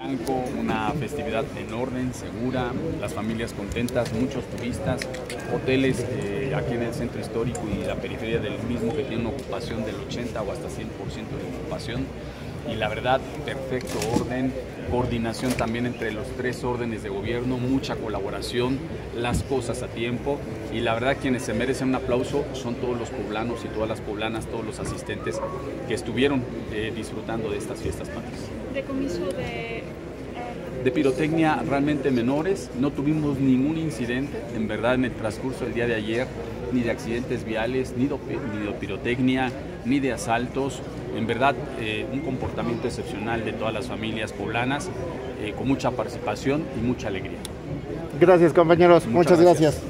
Una festividad en orden, segura, las familias contentas, muchos turistas, hoteles eh, aquí en el centro histórico y la periferia del mismo que tiene una ocupación del 80 o hasta 100% de ocupación. Y la verdad, perfecto orden, coordinación también entre los tres órdenes de gobierno, mucha colaboración, las cosas a tiempo. Y la verdad, quienes se merecen un aplauso son todos los poblanos y todas las poblanas, todos los asistentes que estuvieron eh, disfrutando de estas fiestas patrias decomiso de... De pirotecnia realmente menores, no tuvimos ningún incidente, en verdad, en el transcurso del día de ayer, ni de accidentes viales, ni de, ni de pirotecnia, ni de asaltos. En verdad, eh, un comportamiento excepcional de todas las familias poblanas, eh, con mucha participación y mucha alegría. Gracias, compañeros. Muchas, Muchas gracias. gracias.